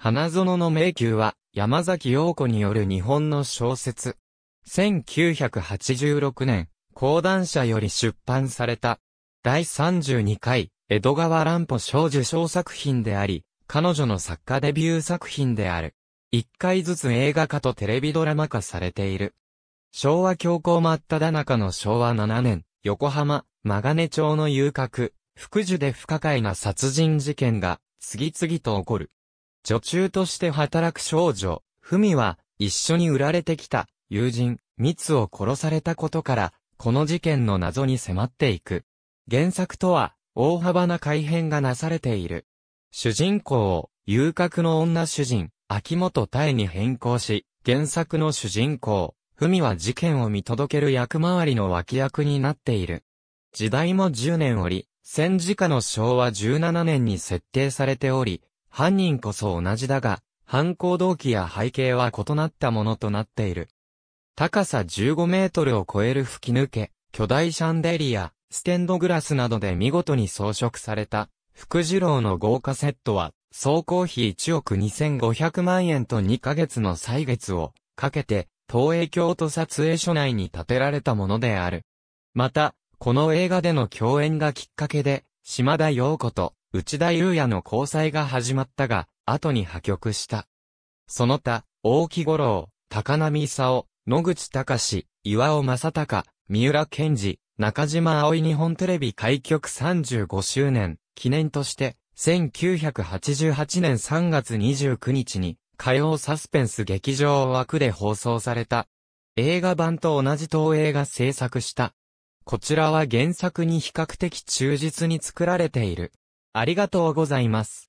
花園の迷宮は山崎陽子による日本の小説。1986年、講談社より出版された。第32回、江戸川乱歩賞受賞作品であり、彼女の作家デビュー作品である。一回ずつ映画化とテレビドラマ化されている。昭和強行真っ只中の昭和7年、横浜、曲金町の遊郭、福寿で不可解な殺人事件が次々と起こる。女中として働く少女、文は、一緒に売られてきた、友人、蜜を殺されたことから、この事件の謎に迫っていく。原作とは、大幅な改変がなされている。主人公を、遊郭の女主人、秋元太に変更し、原作の主人公、文は事件を見届ける役回りの脇役になっている。時代も10年おり、戦時下の昭和17年に設定されており、犯人こそ同じだが、犯行動機や背景は異なったものとなっている。高さ15メートルを超える吹き抜け、巨大シャンデリア、ステンドグラスなどで見事に装飾された、福次郎の豪華セットは、総工費1億2500万円と2ヶ月の歳月をかけて、東映京都撮影所内に建てられたものである。また、この映画での共演がきっかけで、島田陽子と内田祐也の交際が始まったが、後に破局した。その他、大木五郎、高波勲、野口隆、岩尾正隆、三浦健二、中島葵日本テレビ開局35周年、記念として、1988年3月29日に、火曜サスペンス劇場枠で放送された。映画版と同じ東映が制作した。こちらは原作に比較的忠実に作られている。ありがとうございます。